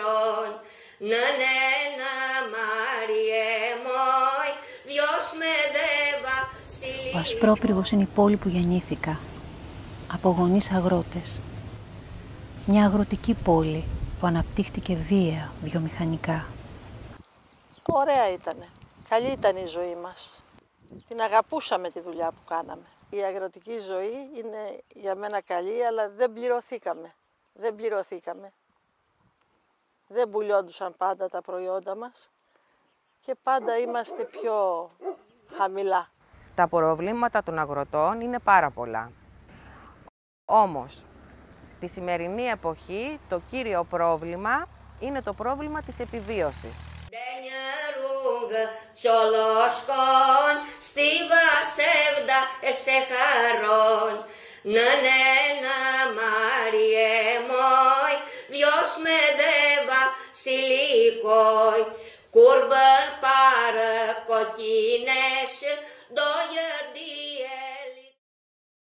χαρών. Να ναι, να Μάριε μόι, Διός με δεύα, Ο Ασπρόπυργος είναι η πόλη που γεννήθηκα, από γονείς αγρότες. Μια αγροτική πόλη που αναπτύχθηκε βία βιομηχανικά. Ωραία ήτανε. Καλή ήταν η ζωή μας. Την αγαπούσαμε τη δουλειά που κάναμε. Η αγροτική ζωή είναι για μένα καλή, αλλά δεν πληρωθήκαμε. Δεν πληρωθήκαμε δεν πουλιόντουσαν πάντα τα προϊόντα μας και πάντα είμαστε πιο χαμηλά. Τα προβλήματα των αγροτών είναι πάρα πολλά. Όμως, τη σημερινή εποχή το κύριο πρόβλημα είναι το πρόβλημα της επιβίωσης. Να ναι, να Μάριε μόι, Διός με δε silicoi, kur bërë para kotinesh, do jërdi